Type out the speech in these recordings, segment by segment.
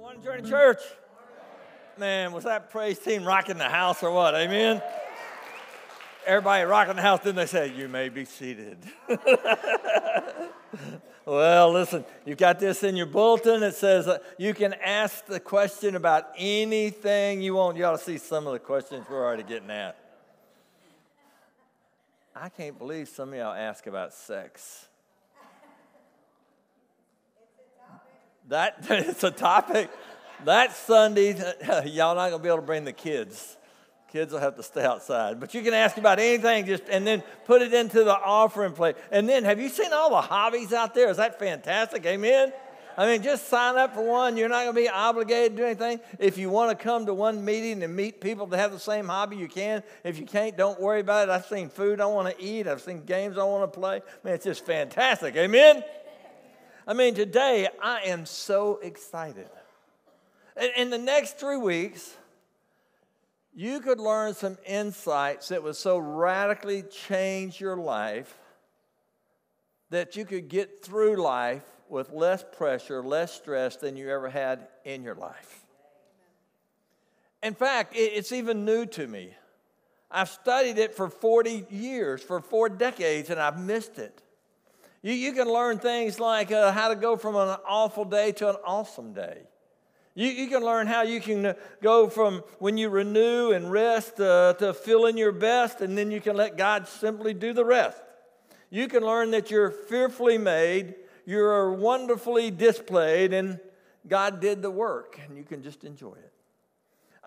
Morning, Journey Church. Man, was that praise team rocking the house or what? Amen. Everybody rocking the house, then they say, You may be seated. well, listen, you've got this in your bulletin. It says uh, you can ask the question about anything you want. You ought to see some of the questions we're already getting at. I can't believe some of y'all ask about sex. That it's a topic. That Sunday, y'all not gonna be able to bring the kids. Kids will have to stay outside. But you can ask about anything, just and then put it into the offering plate. And then, have you seen all the hobbies out there? Is that fantastic? Amen. I mean, just sign up for one. You're not going to be obligated to do anything. If you want to come to one meeting and meet people that have the same hobby, you can. If you can't, don't worry about it. I've seen food I want to eat. I've seen games I want to play. Man, it's just fantastic. Amen. I mean, today I am so excited. In the next three weeks, you could learn some insights that would so radically change your life that you could get through life with less pressure, less stress than you ever had in your life. In fact, it's even new to me. I've studied it for 40 years, for four decades, and I've missed it. You, you can learn things like uh, how to go from an awful day to an awesome day. You, you can learn how you can uh, go from when you renew and rest uh, to feeling your best, and then you can let God simply do the rest. You can learn that you're fearfully made, you're wonderfully displayed, and God did the work, and you can just enjoy it.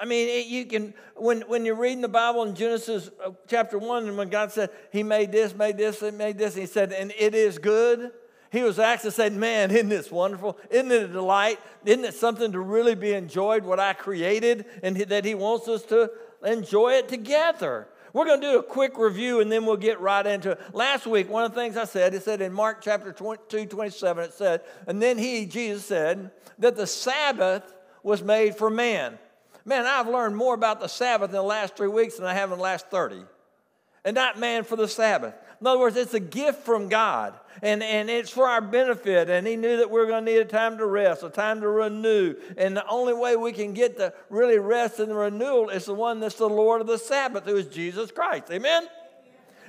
I mean, it, you can, when, when you're reading the Bible in Genesis uh, chapter 1, and when God said, He made this, made this, and made this, and He said, and it is good, He was actually saying, Man, isn't this wonderful? Isn't it a delight? Isn't it something to really be enjoyed, what I created, and that He wants us to enjoy it together? We're going to do a quick review and then we'll get right into it. Last week, one of the things I said, it said in Mark chapter 22, 27, it said, and then he, Jesus said, that the Sabbath was made for man. Man, I've learned more about the Sabbath in the last three weeks than I have in the last 30. And not man for the Sabbath. In other words, it's a gift from God, and, and it's for our benefit. And He knew that we are going to need a time to rest, a time to renew. And the only way we can get to really rest and renewal is the one that's the Lord of the Sabbath, who is Jesus Christ. Amen?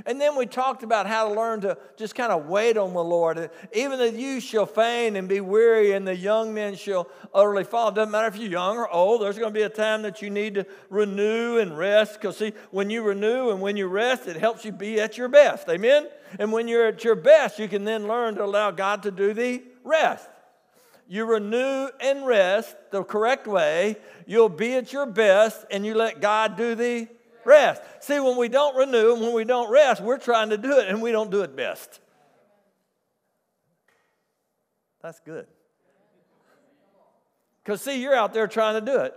And then we talked about how to learn to just kind of wait on the Lord. Even the youth shall faint and be weary, and the young men shall utterly fall. Doesn't matter if you're young or old, there's going to be a time that you need to renew and rest. Because, see, when you renew and when you rest, it helps you be at your best. Amen? And when you're at your best, you can then learn to allow God to do the rest. You renew and rest the correct way, you'll be at your best, and you let God do the rest. See, when we don't renew and when we don't rest, we're trying to do it and we don't do it best. That's good. Because, see, you're out there trying to do it.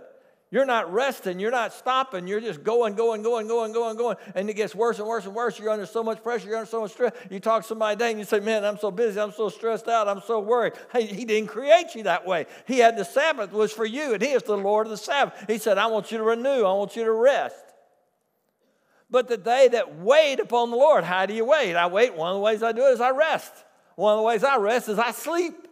You're not resting, you're not stopping, you're just going, going, going, going, going, going. And it gets worse and worse and worse. You're under so much pressure, you're under so much stress. You talk to somebody today and you say, Man, I'm so busy, I'm so stressed out, I'm so worried. Hey, he didn't create you that way. He had the Sabbath was for you, and he is the Lord of the Sabbath. He said, I want you to renew, I want you to rest. But the day that wait upon the Lord, how do you wait? I wait. One of the ways I do it is I rest. One of the ways I rest is I sleep.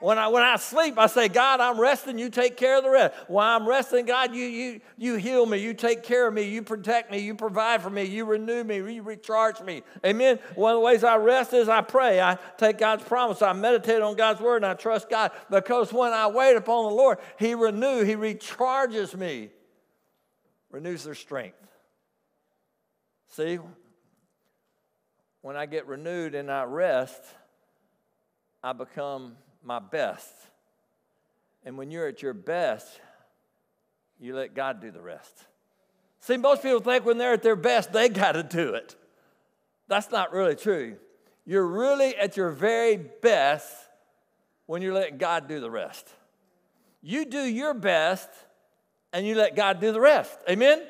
When I, when I sleep, I say, God, I'm resting, you take care of the rest. While I'm resting, God, you, you, you heal me, you take care of me, you protect me, you provide for me, you renew me, you recharge me. Amen. One of the ways I rest is I pray. I take God's promise, I meditate on God's word, and I trust God. Because when I wait upon the Lord, He renews, He recharges me, renews their strength. See, when I get renewed and I rest, I become my best. And when you're at your best, you let God do the rest. See, most people think when they're at their best, they got to do it. That's not really true. You're really at your very best when you're letting God do the rest. You do your best and you let God do the rest. Amen?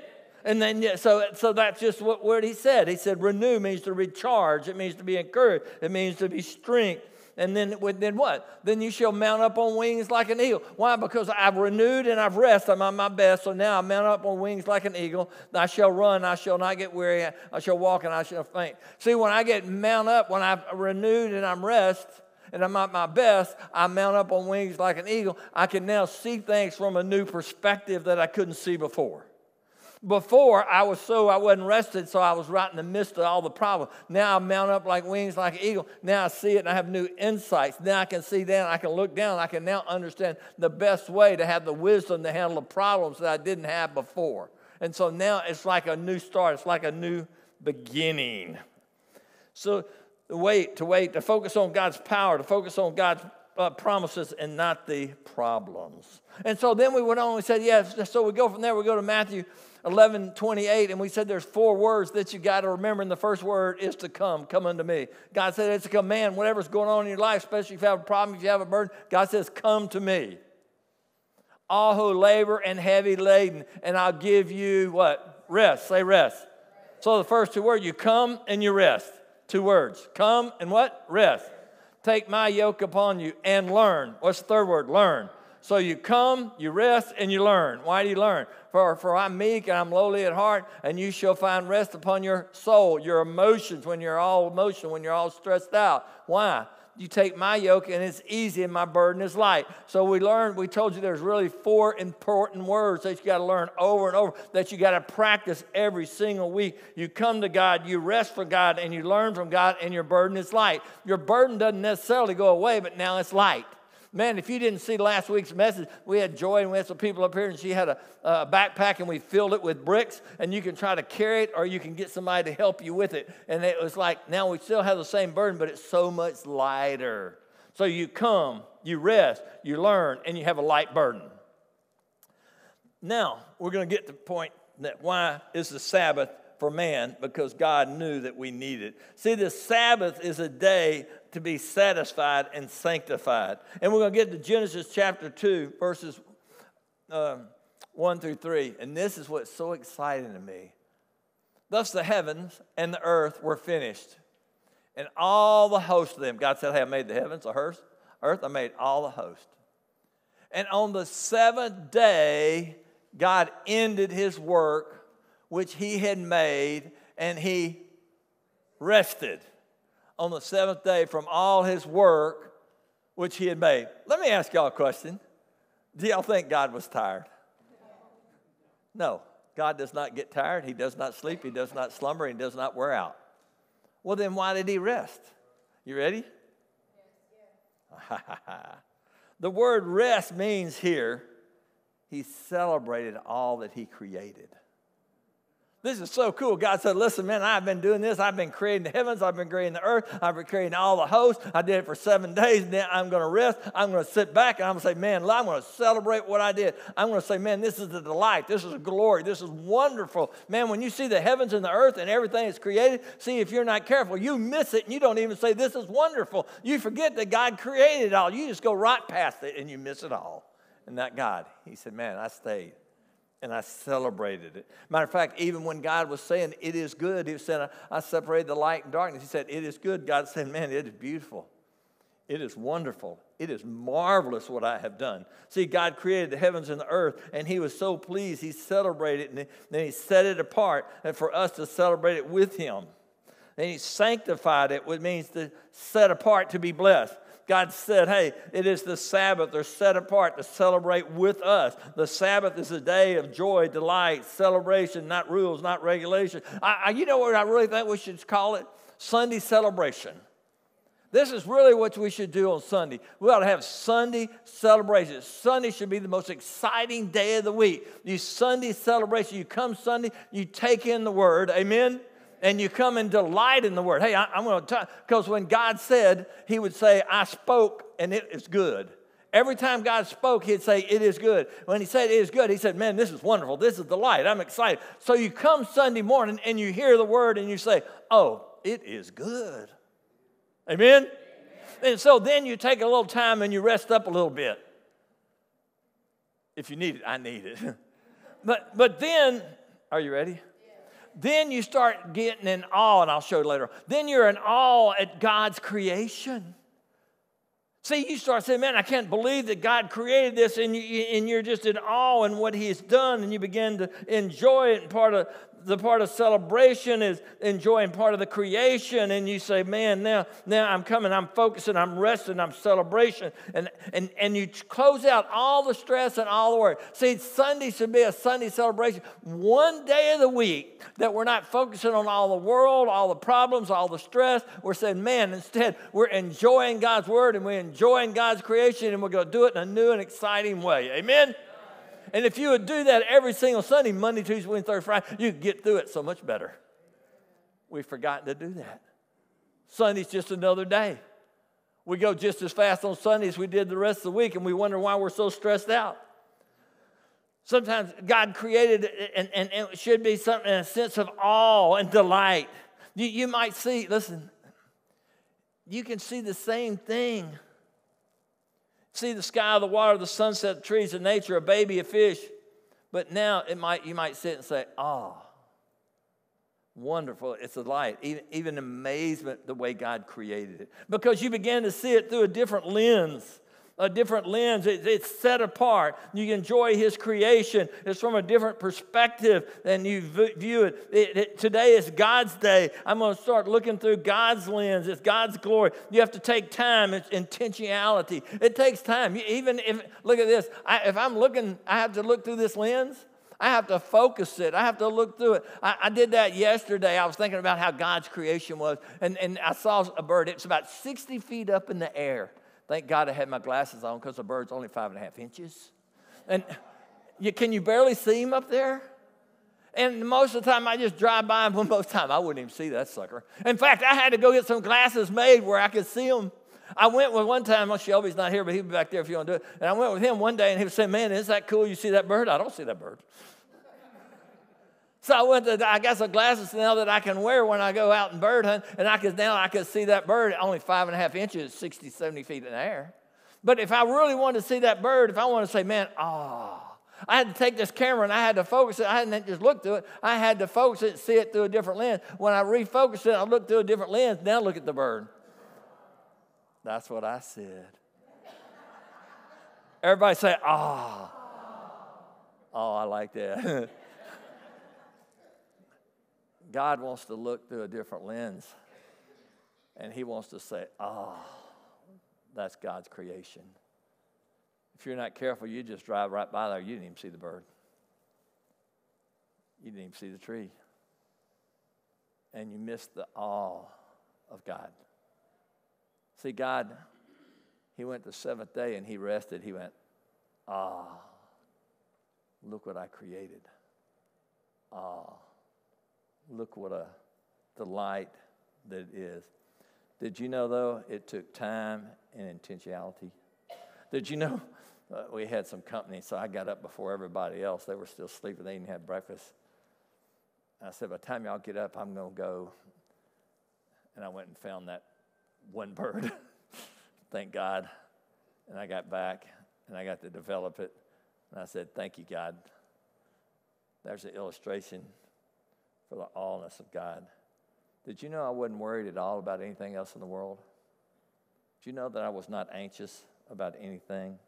And then, so, so that's just what word he said. He said, renew means to recharge. It means to be encouraged. It means to be strength. And then, then what? Then you shall mount up on wings like an eagle. Why? Because I've renewed and I've rested. I'm on my best. So now I mount up on wings like an eagle. I shall run. I shall not get weary. I shall walk and I shall faint. See, when I get mount up, when I've renewed and I'm rest, and I'm at my best, I mount up on wings like an eagle. I can now see things from a new perspective that I couldn't see before. Before, I was so, I wasn't rested, so I was right in the midst of all the problems. Now I mount up like wings like an eagle. Now I see it and I have new insights. Now I can see down, I can look down, I can now understand the best way to have the wisdom to handle the problems that I didn't have before. And so now it's like a new start, it's like a new beginning. So, wait, to wait, to focus on God's power, to focus on God's uh, promises and not the problems. And so then we went on and said, yes, yeah, so we go from there, we go to Matthew 11, 28, and we said there's four words that you got to remember. And the first word is to come, come unto me. God said it's a command, whatever's going on in your life, especially if you have a problem, if you have a burden, God says, come to me. All who labor and heavy laden, and I'll give you what? Rest. Say rest. So the first two words, you come and you rest. Two words. Come and what? Rest. Take my yoke upon you and learn. What's the third word? Learn. So you come, you rest, and you learn. Why do you learn? For, for I'm meek and I'm lowly at heart, and you shall find rest upon your soul, your emotions, when you're all emotional, when you're all stressed out. Why? You take my yoke and it's easy and my burden is light. So we learned, we told you there's really four important words that you got to learn over and over, that you got to practice every single week. You come to God, you rest for God, and you learn from God, and your burden is light. Your burden doesn't necessarily go away, but now it's light. Man, if you didn't see last week's message, we had Joy and we had some people up here, and she had a, a, backpack, and we filled it with bricks, and you can try to carry it, or you can get somebody to help you with it. And it was like, now we still have the same burden, but it's so much lighter. So you come, you rest, you learn, and you have a light burden. Now, we're going to get to the point that why is the Sabbath for man because God knew that we needed. It. See, the Sabbath is a day to be satisfied and sanctified. And we're going to get to Genesis chapter 2, verses uh, 1 through 3. And this is what's so exciting to me. Thus the heavens and the earth were finished, and all the host of them. God said, Hey, I made the heavens, the earth, earth, I made all the host. And on the seventh day, God ended his work which he had made, and he rested on the seventh day from all his work which he had made. Let me ask y'all a question. Do y'all think God was tired? No. God does not get tired. He does not sleep. He does not slumber. He does not wear out. Well, then why did he rest? You ready? the word rest means here he celebrated all that he created. This is so cool. God said, Listen, man, I've been doing this. I've been creating the heavens. I've been creating the earth. I've been creating all the hosts. I did it for seven days. Then I'm going to rest. I'm going to sit back and I'm going to say, Man, I'm going to celebrate what I did. I'm going to say, Man, this is a delight. This is a glory. This is wonderful. Man, when you see the heavens and the earth and everything that's created, see, if you're not careful, you miss it and you don't even say, This is wonderful. You forget that God created it all. You just go right past it and you miss it all. And that God, He said, Man, I stayed and I celebrated it. Matter of fact, even when God was saying, It is good, He said, I separated the light and darkness. He said, It is good. God said, Man, it is beautiful. It is wonderful. It is marvelous what I have done. See, God created the heavens and the earth, and He was so pleased. He celebrated it, and then He set it apart and for us to celebrate it with Him. And He sanctified it, which means to set apart to be blessed. God said, hey, it is the Sabbath. They're set apart to celebrate with us. The Sabbath is a day of joy, delight, celebration, not rules, not regulation. I, I, you know what I really think we should call it? Sunday celebration. This is really what we should do on Sunday. We ought to have Sunday celebration. Sunday should be the most exciting day of the week. You Sunday celebration, you come Sunday, you take in the word. Amen and you come and delight in the word. Hey, I, am going to talk, because when God said, He would say, I spoke and it is good. Every time God spoke, He'd say, It is good. When He said it is good, He said, Man, this is wonderful. This is delight. I'm excited. So you come Sunday morning and you hear the word and you say, Oh, it is good. Amen? Amen? And so then you take a little time and you rest up a little bit. If you need it, I need it. but, but then, are you ready? Then you start getting in awe, and I'll show you later. Then you're in awe at God's creation. See, you start saying, Man, I can't believe that God created this, and, you, and you're just in awe in what He's done, and you begin to enjoy it. And part of the part of celebration is enjoying part of the creation. And you say, man, now, now I'm coming, I'm focusing, I'm resting, I'm celebration. And, and, and you close out all the stress and all the worry. See, Sunday should be a Sunday celebration. One day of the week that we're not focusing on all the world, all the problems, all the stress. We're saying, man, instead, we're enjoying God's word and we're enjoying God's creation and we're going to do it in a new and exciting way. Amen? And if you would do that every single Sunday, Monday, Tuesday, Wednesday, Thursday, Friday, you could get through it so much better. We've forgotten to do that. Sunday's just another day. We go just as fast on Sunday as we did the rest of the week, and we wonder why we're so stressed out. Sometimes God created and, and, and it should be something in a sense of awe and delight. You, you might see, listen, you can see the same thing see the sky, the water, the sunset, the trees, the nature, a baby, a fish. But now it might, you might sit and say, oh, wonderful. It's a light, even, even amazement the way God created it. Because you begin to see it through a different lens a different lens. it's set apart. You enjoy His creation. It's from a different perspective than you view it. it, it today is God's day. I'm going to start looking through God's lens. It's God's glory. You have to take time. It's intentionality. It takes time. even if, look at this, I, if I'm looking, I have to look through this lens. I have to focus it. I have to look through it. I, I, did that yesterday. I was thinking about how God's creation was, and, and I saw a bird. It's about 60 feet up in the air. Thank God I had my glasses on because the bird's only five and a half inches. And you, can you barely see him up there? And most of the time I just drive by him. Well, most time I wouldn't even see that sucker. In fact, I had to go get some glasses made where I could see him. I went with one time, well, Shelby's not here, but he'll be back there if you want to do it. And I went with him one day and he was saying, Man, is that cool? You see that bird? I don't see that bird. So I went to, I got some glasses now that I can wear when I go out and bird hunt, and I could now I could see that bird only five and a half inches, 60, 70 feet in the air. But if I really wanted to see that bird, if I want to say, man, ah, oh, I had to take this camera and I had to focus it. I hadn't just looked through it. I had to focus it and see it through a different lens. When I refocused it, I looked through a different lens. Now look at the bird. That's what I said. Everybody say, ah. Oh. oh, I like that. God wants to look through a different lens. And He wants to say, oh, that's God's creation. If you're not careful, you just drive right by there. You didn't even see the bird, you didn't even see the tree. And you missed the awe of God. See, God, He went the seventh day and He rested. He went, ah, look what I created. Ah. Look what a delight that it is. Did you know, though, it took time and intentionality? Did you know uh, we had some company, so I got up before everybody else. They were still sleeping, they didn't have breakfast. I said, by the time y'all get up, I'm going to go. And I went and found that one bird. Thank God. And I got back and I got to develop it. And I said, Thank you, God. There's an illustration for the allness of God. Did you know I wasn't worried at all about anything else in the world? Did you know that I was not anxious about anything?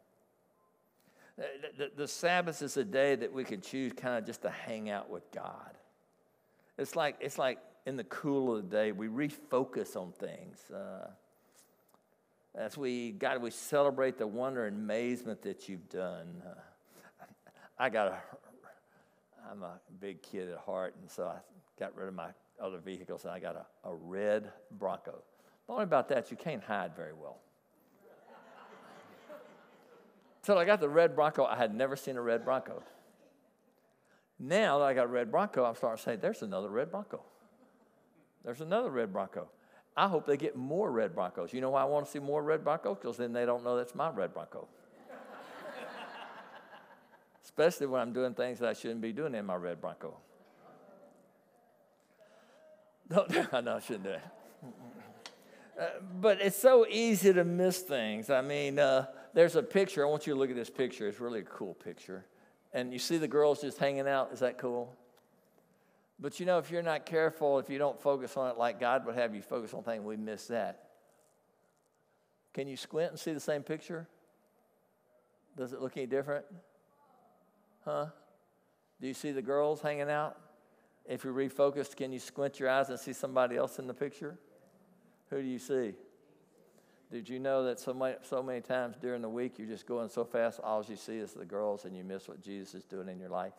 The, the, the, Sabbath is a day that we can choose kind of just to hang out with God. It's like, it's like in the cool of the day, we refocus on things. Uh, as we, God, we celebrate the wonder and amazement that you've done. Uh, I got a I'm a big kid at heart, and so I got rid of my other vehicles, and I got a, a red Bronco. The only about that, you can't hide very well. Until I got the red Bronco, I had never seen a red Bronco. Now that I got a red Bronco, I'm starting to say, there's another red Bronco. There's another red Bronco. I hope they get more red Broncos. You know why I want to see more red Broncos? Because then they don't know that's my red Bronco especially when I'm doing things that I shouldn't be doing in my red Bronco. No, no, I shouldn't do it. Uh, but it's so easy to miss things. I mean, uh, there's a picture. I want you to look at this picture. It's really a cool picture. And you see the girls just hanging out. Is that cool? But you know, if you're not careful, if you don't focus on it like God would have you focus on things, we miss that. Can you squint and see the same picture? Does it look any different? Huh? Do you see the girls hanging out? If you're refocused, can you squint your eyes and see somebody else in the picture? Who do you see? Did you know that so many, so many times during the week you're just going so fast, all you see is the girls and you miss what Jesus is doing in your life?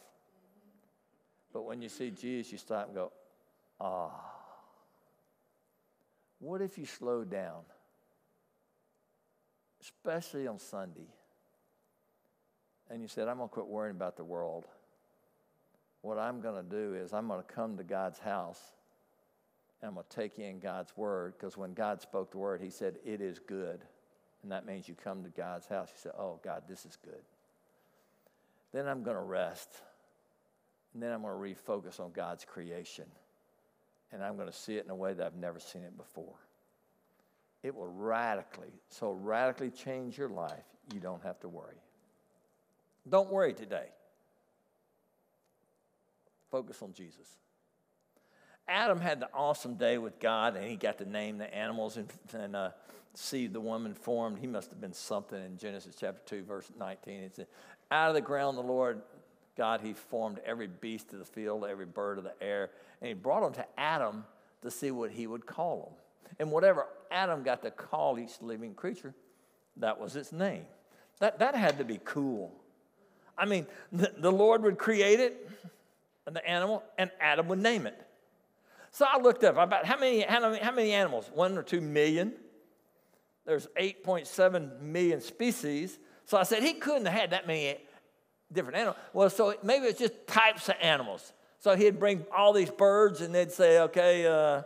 But when you see Jesus, you stop and go, ah. What if you slowed down? Especially on Sunday. And you said, I'm going to quit worrying about the world. What I'm going to do is I'm going to come to God's house and I'm going to take in God's word because when God spoke the word, He said, It is good. And that means you come to God's house. You say, Oh, God, this is good. Then I'm going to rest. And then I'm going to refocus on God's creation. And I'm going to see it in a way that I've never seen it before. It will radically, so radically change your life, you don't have to worry. Don't worry today. Focus on Jesus. Adam had the awesome day with God, and he got to name the animals and, and uh, see the woman formed. He must have been something in Genesis chapter 2, verse 19. It said, Out of the ground, the Lord God, he formed every beast of the field, every bird of the air, and he brought them to Adam to see what he would call them. And whatever Adam got to call each living creature, that was its name. That, that had to be cool. I mean, the, the Lord would create it, and the animal, and Adam would name it. So I looked up about how many, how many, animals? One or two million? There's 8.7 million species. So I said he couldn't have had that many different animals. Well, so maybe it's just types of animals. So he'd bring all these birds and they'd say, okay, uh,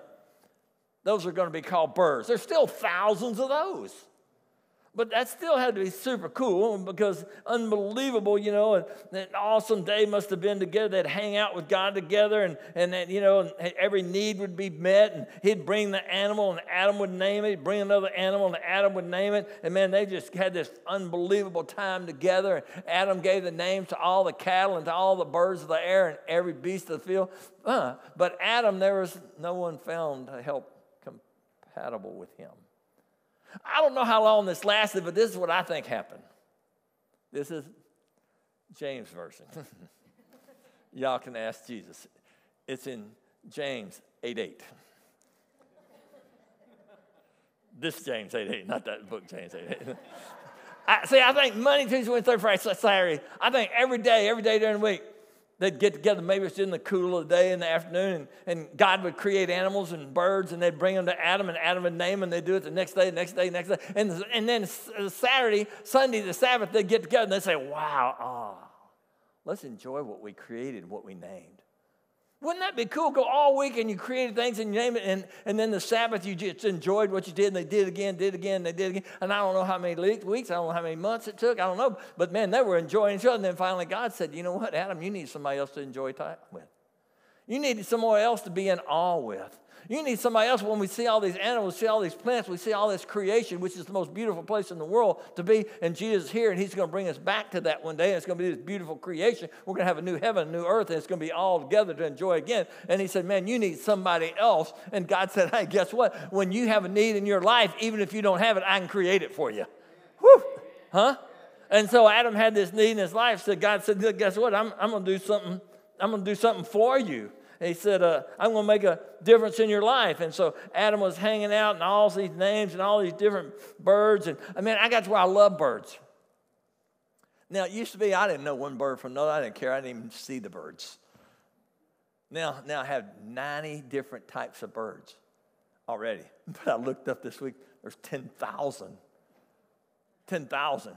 those are going to be called birds. There's still thousands of those. But that still had to be super cool because unbelievable, you know, and an awesome day must have been together. They'd hang out with God together and, and you know, every need would be met. And he'd bring the animal and Adam would name it. He'd bring another animal and Adam would name it. And man, they just had this unbelievable time together. Adam gave the names to all the cattle and to all the birds of the air and every beast of the field. Uh, but Adam, there was no one found to help compatible with him. I don't know how long this lasted, but this is what I think happened. This is James' version. Y'all can ask Jesus. It's in James 8 8. this James 8 8, not that book, James 8 8. I, see, I think Monday, Tuesday, Wednesday, Friday, Saturday, I think every day, every day during the week, they'd get together, maybe it's in the cool of the day in the afternoon, and, and, God would create animals and birds, and they'd bring them to Adam, and Adam would name them, and they'd do it the next day, next day, next day. And, and then uh, Saturday, Sunday, the Sabbath, they'd get together and they'd say, Wow, oh, let's enjoy what we created, what we named. Wouldn't that be cool? Go all week and you created things and you name it, and, and then the Sabbath you just enjoyed what you did, and they did again, did again, they did again. And I don't know how many weeks, I don't know how many months it took, I don't know. But man, they were enjoying each other. And then finally God said, You know what, Adam, you need somebody else to enjoy time with. You need someone else to be in awe with. You need somebody else when we see all these animals, see all these plants, we see all this creation, which is the most beautiful place in the world to be. And Jesus is here, and He's going to bring us back to that one day. And it's going to be this beautiful creation. We're going to have a new heaven, a new earth, and it's going to be all together to enjoy again. And He said, Man, you need somebody else. And God said, Hey, guess what? When you have a need in your life, even if you don't have it, I can create it for you. Whew. Huh? And so Adam had this need in his life. So God said, Guess what? I'm, I'm going to do something. I'm going to do something for you he said, uh, I'm going to make a difference in your life. And so Adam was hanging out and all these names and all these different birds. And I mean, I got to where I love birds. Now, it used to be I didn't know one bird from another. I didn't care. I didn't even see the birds. Now, now I have 90 different types of birds already. But I looked up this week, there's 10,000. 10,000.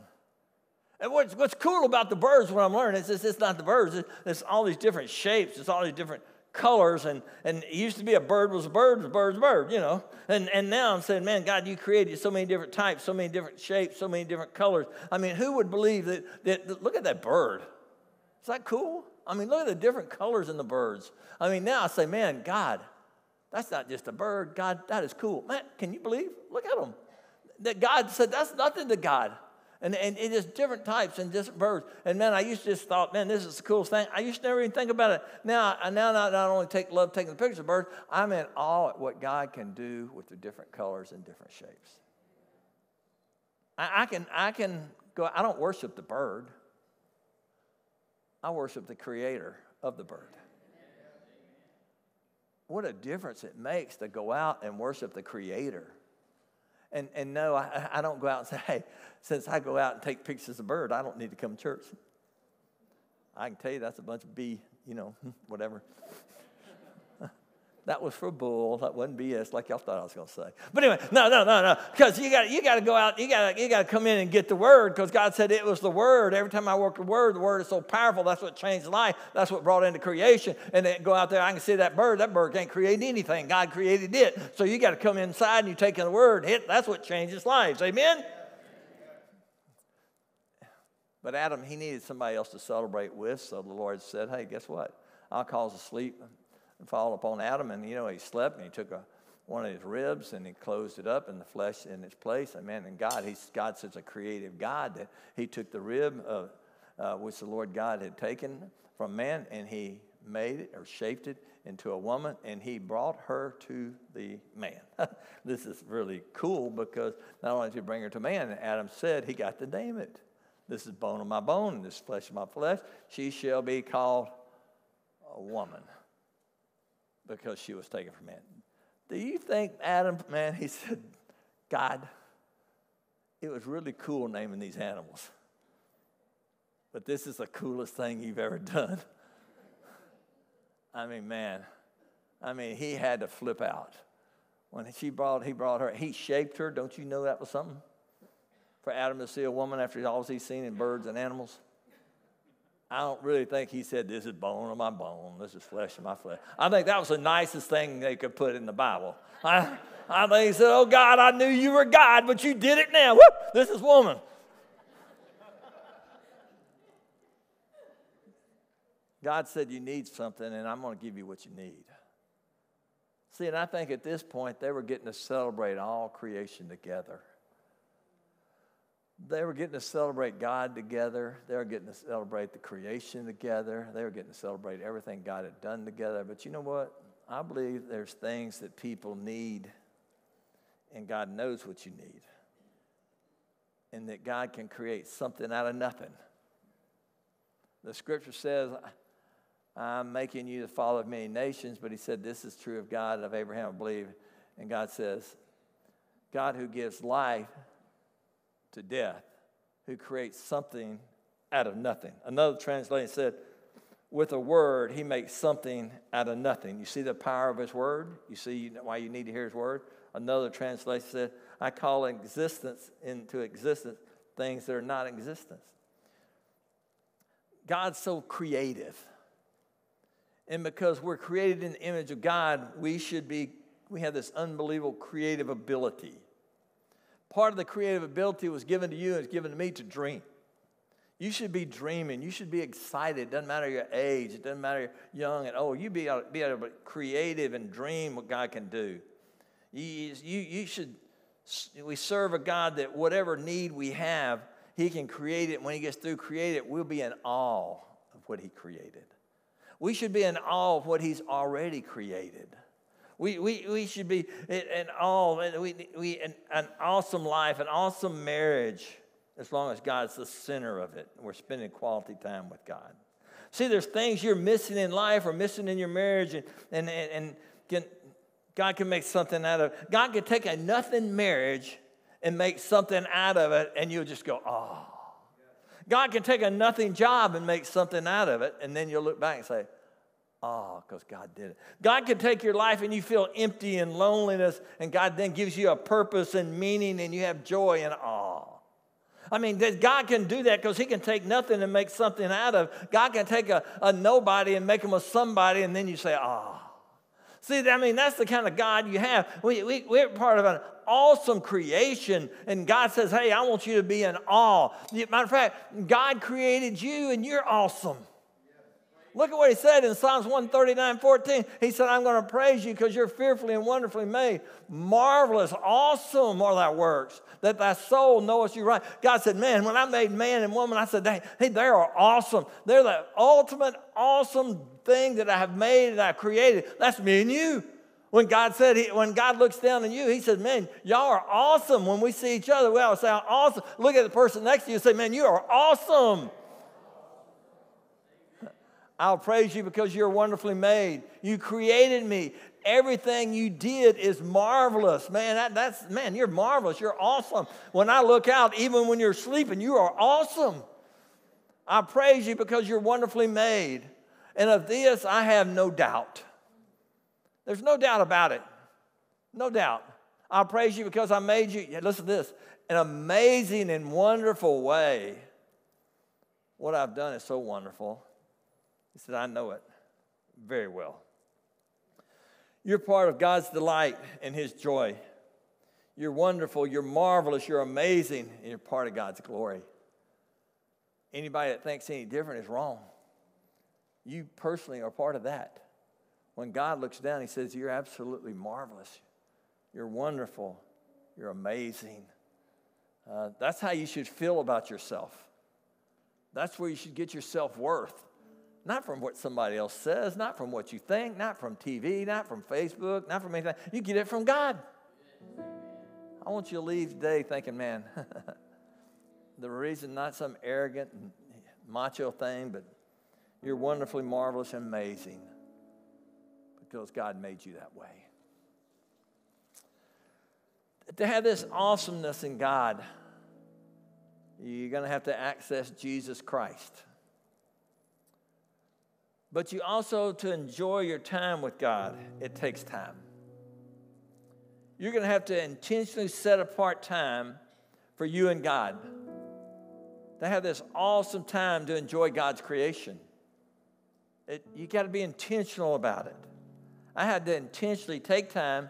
And what's, what's cool about the birds, what I'm learning, is it's, it's not the birds, it's, it's all these different shapes, it's all these different colors and, and it used to be a bird was a bird was a bird's bird you know. And, and now i'm saying man god you created so many different types so many different shapes so many different colors. I mean who would believe that, that, that look at that bird. Is that cool? I mean look at the different colors in the birds. I mean now i say man god that's not just a bird. God that is cool. Man can you believe? Look at them that god said that's nothing to god and, and it is different types and different birds. And man, I used to just thought, man, this is the coolest thing. I used to never even think about it. Now, I now not, not only take love taking the pictures of birds, I'm in awe at what God can do with the different colors and different shapes. I, I can I can go. I don't worship the bird. I worship the creator of the bird. what a difference it makes to go out and worship the Creator. And, and no, I, I don't go out and say, hey, since I go out and take pictures of bird, I don't need to come to church. I can tell you that's a bunch of B, you know, whatever. That was for bull. That wasn't BS like y'all thought I was going to say. But anyway, no, no, no, no. Because you got you got to go out. You got you got to come in and get the word. Because God said it was the word. Every time I work the word, the word is so powerful. That's what changed life. That's what brought into creation. And then go out there. I can see that bird. That bird can't create anything. God created it. So you got to come inside and you take in the word. Hit. That's what changes lives. Amen. But Adam, he needed somebody else to celebrate with. So the Lord said, "Hey, guess what? I'll cause a sleep and fall upon Adam. And, you know, he slept and he took a, one of his ribs and he closed it up and the flesh in its place. Amen. And God, he's, God such a creative God that he took the rib of, uh, which the Lord God had taken from man and he made it or shaped it into a woman and he brought her to the man. this is really cool because not only did he bring her to man, Adam said he got to name it. This is bone of my bone and this flesh of my flesh. She shall be called a woman because she was taken from man. Do you think Adam, man, he said, God, it was really cool naming these animals, but this is the coolest thing you've ever done. I mean, man, I mean, he had to flip out. When she brought, he brought her, he shaped her. Don't you know that was something? For Adam to see a woman after all he's seen in birds and animals? I don't really think he said, This is bone of my bone, this is flesh of my flesh. I think that was the nicest thing they could put in the Bible. I, I think he said, Oh God, I knew you were God, but you did it now. This is woman. God said, You need something, and I'm going to give you what you need. See, and I think at this point, they were getting to celebrate all creation together they were getting to celebrate God together. They were getting to celebrate the creation together. They were getting to celebrate everything God had done together. But you know what? I believe there's things that people need, and God knows what you need. And that God can create something out of nothing. The scripture says, I'm making you the father of many nations, but he said, This is true of God, of Abraham, I believe. And God says, God who gives life to death, who creates something out of nothing. Another translation said, with a word, he makes something out of nothing. You see the power of his word? You see why you need to hear his word? Another translation said, I call existence into existence things that are not existence. God's so creative. And because we're created in the image of God, we should be, we have this unbelievable creative ability part of the creative ability was given to you and it's given to me to dream. You should be dreaming. You should be excited. It doesn't matter your age. It doesn't matter you're young and old. You be be able to be creative and dream what God can do. You, you, you should, we serve a God that whatever need we have, He can create it. When He gets through creating it, we'll be in awe of what He created. We should be in awe of what He's already created. We, we, we should be in all, we, we, an, an awesome life, an awesome marriage, as long as God's the center of it. We're spending quality time with God. See, there's things you're missing in life or missing in your marriage, and, and, and can, God can make something out of it. God can take a nothing marriage and make something out of it, and you'll just go, oh. God can take a nothing job and make something out of it, and then you'll look back and say, Oh, because God did it. God can take your life and you feel empty and loneliness, and God then gives you a purpose and meaning, and you have joy and awe. I mean, God can do that because He can take nothing and make something out of. God can take a, a nobody and make him a somebody, and then you say, ah. See, I mean, that's the kind of God you have. We, we, we're part of an awesome creation, and God says, hey, I want you to be in awe. Matter of fact, God created you, and you're awesome. Look at what he said in Psalms 139 14. He said, I'm going to praise you because you're fearfully and wonderfully made. Marvelous, awesome are thy works, that thy soul knoweth you right. God said, Man, when I made man and woman, I said, Hey, they are awesome. They're the ultimate awesome thing that I have made and I created. That's me and you. When God said, he, when God looks down on you, He said, Man, y'all are awesome. When we see each other, we always say, Awesome. Look at the person next to you and say, Man, you are awesome. I'll praise you because you're wonderfully made. You created me. Everything you did is marvelous. Man, that, that's, man, you're marvelous. You're awesome. When I look out, even when you're sleeping, you are awesome. I praise you because you're wonderfully made. And of this, I have no doubt. There's no doubt about it. No doubt. I praise you because I made you. Yeah, listen to this an amazing and wonderful way. What I've done is so wonderful. He said, I know it very well. You're part of God's delight and His joy. You're wonderful, you're marvelous, you're amazing, and you're part of God's glory. Anybody that thinks any different is wrong. You personally are part of that. When God looks down, He says, You're absolutely marvelous. You're wonderful. You're amazing. Uh, that's how you should feel about yourself. That's where you should get your self worth. Not from what somebody else says, not from what you think, not from TV, not from Facebook, not from anything. You get it from God. I want you to leave today thinking, man, the reason, not some arrogant macho thing, but you're wonderfully marvelous and amazing because God made you that way. To have this awesomeness in God, you're going to have to access Jesus Christ but you also, to enjoy your time with God, it takes time. You're going to have to intentionally set apart time for you and God to have this awesome time to enjoy God's creation. It, you got to be intentional about it. I had to intentionally take time,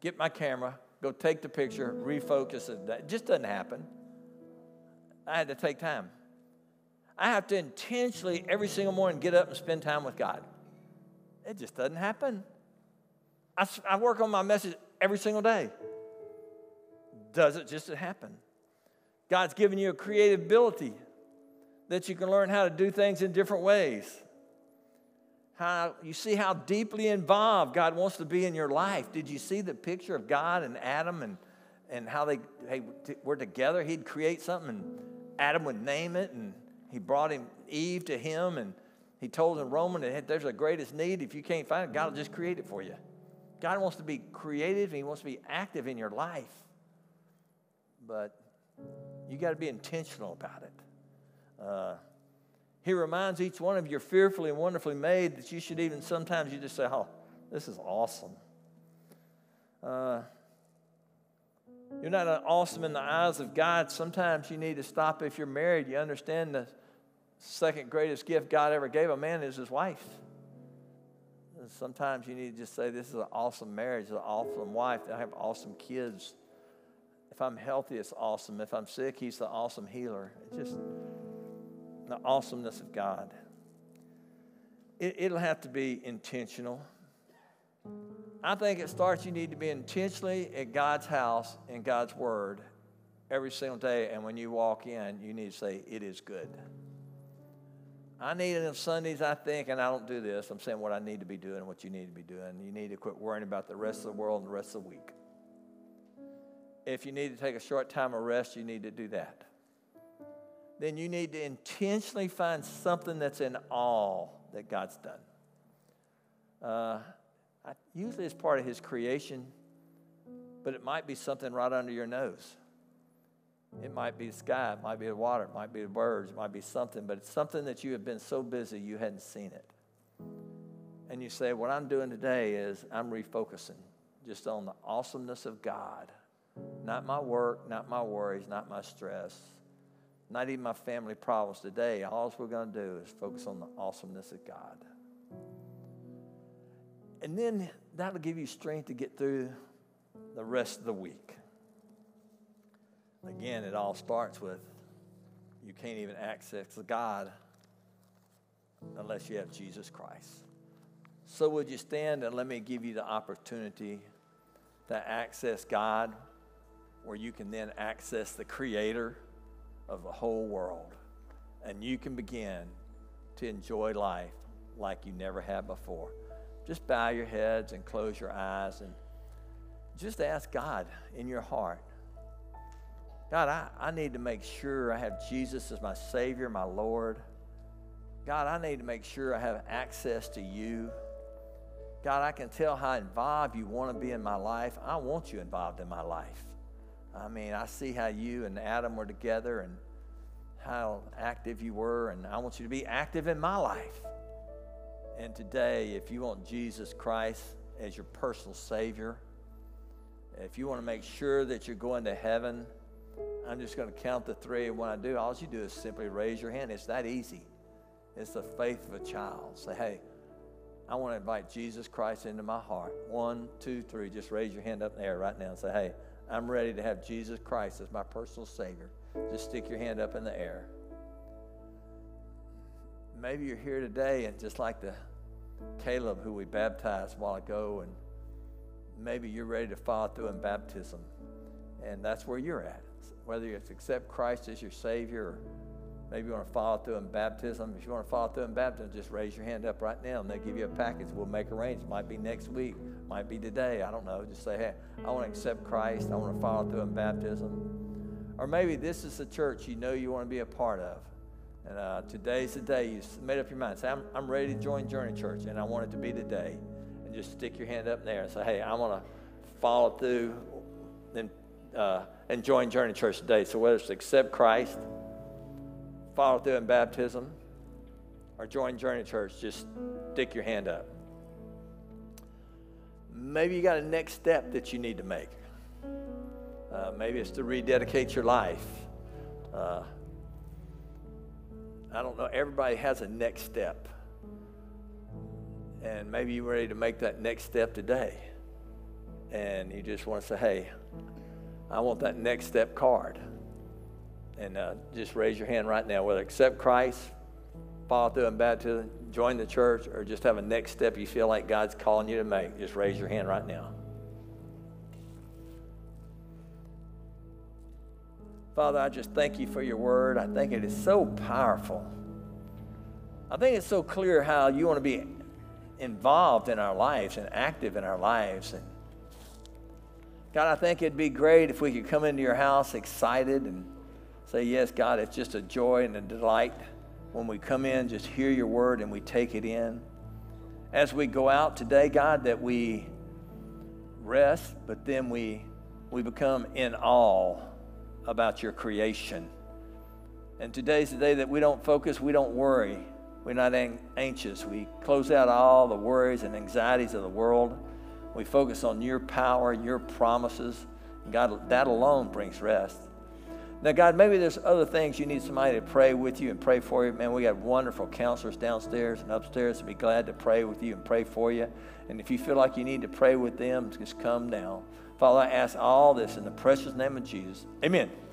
get my camera, go take the picture, refocus it. It just doesn't happen. I had to take time. I have to intentionally every single morning get up and spend time with God. It just doesn't happen. I, I work on my message every single day. Does it just happen? God's given you a creative ability that you can learn how to do things in different ways. How you see how deeply involved God wants to be in your life. Did you see the picture of God and Adam and, and how they, they were together? He'd create something and Adam would name it and he brought him Eve to him, and he told him Roman that there's a greatest need. If you can't find it, God will just create it for you. God wants to be creative and He wants to be active in your life. But you got to be intentional about it. Uh, he reminds each one of you, fearfully and wonderfully made, that you should even sometimes you just say, Oh, this is awesome. Uh, you're not awesome in the eyes of God. Sometimes you need to stop if you're married. You understand the second greatest gift God ever gave a man is his wife. And sometimes you need to just say, This is an awesome marriage, an awesome wife. I have awesome kids. If I'm healthy, it's awesome. If I'm sick, he's the awesome healer. It's just the awesomeness of God. It, it'll have to be intentional. I think it starts you need to be intentionally at God's house in God's Word every single day. And when you walk in, you need to say, It is good. I need it on Sundays, I think, and I don't do this. I'm saying what I need to be doing, and what you need to be doing. You need to quit worrying about the rest of the world and the rest of the week. If you need to take a short time of rest, you need to do that. Then you need to intentionally find something that's in all that God's done. Uh, I, usually it's part of His creation, but it might be something right under your nose. It might be the sky, it might be the water, it might be the birds, it might be something, but it's something that you have been so busy you hadn't seen it. And you say, What I'm doing today is I'm refocusing just on the awesomeness of God. Not my work, not my worries, not my stress, not even my family problems today. All we're going to do is focus on the awesomeness of God. And then that'll give you strength to get through the rest of the week. Again, it all starts with you can't even access God unless you have Jesus Christ. So, would you stand and let me give you the opportunity to access God, where you can then access the Creator of the whole world, and you can begin to enjoy life like you never have before just bow your heads and close your eyes and just ask God in your heart God, I, I need to make sure I have Jesus as my Savior, my Lord. God, I need to make sure I have access to you. God, I can tell how involved you want to be in my life. I want you involved in my life. I mean, I see how you and Adam were together and how active you were, and I want you to be active in my life. And today, if you want Jesus Christ as your personal Savior, if you want to make sure that you're going to heaven, I'm just going to count the three. And when I do, all you do is simply raise your hand. It's that easy. It's the faith of a child. Say, hey, I want to invite Jesus Christ into my heart. One, two, three. Just raise your hand up in the air right now and say, hey, I'm ready to have Jesus Christ as my personal Savior. Just stick your hand up in the air. Maybe you're here today and just like the Caleb who we baptized a while ago, and maybe you're ready to follow through in baptism. And that's where you're at. Whether you accept Christ as your Savior or maybe you want to follow through in baptism. If you want to follow through in baptism, just raise your hand up right now and they'll give you a package. We'll make arrangements. Might be next week, might be today. I don't know. Just say, hey, I want to accept Christ. I want to follow through in baptism. Or maybe this is the church you know you want to be a part of. And uh, today's the day you made up your mind. Say, I'm, I'm ready to join Journey Church, and I want it to be today. And just stick your hand up there and say, hey, I want to follow through and, uh, and join Journey Church today. So whether it's accept Christ, follow through in baptism, or join Journey Church, just stick your hand up. Maybe you got a next step that you need to make. Uh, maybe it's to rededicate your life. Uh, I don't know. Everybody has a next step. And maybe you're ready to make that next step today. And you just want to say, hey, I want that next step card. And uh, just raise your hand right now, whether accept Christ, follow through in baptism, join the church, or just have a next step you feel like God's calling you to make. Just raise your hand right now. Father, I just thank you for your word. I think it is so powerful. I think it's so clear how you want to be involved in our lives and active in our lives. And God, I think it'd be great if we could come into your house excited and say, Yes, God, it's just a joy and a delight when we come in, just hear your word and we take it in. As we go out today, God, that we rest, but then we, we become in awe about your creation. And today's the day that we don't focus, we don't worry, we're not anxious. We close out all the worries and anxieties of the world. We focus on your power, your promises. God, that alone brings rest. Now, God, maybe there's other things you need somebody to pray with you and pray for you. Man, we got wonderful counselors downstairs and upstairs to be glad to pray with you and pray for you. And if you feel like you need to pray with them, just come down. Father, I ask all this in the precious name of Jesus. Amen.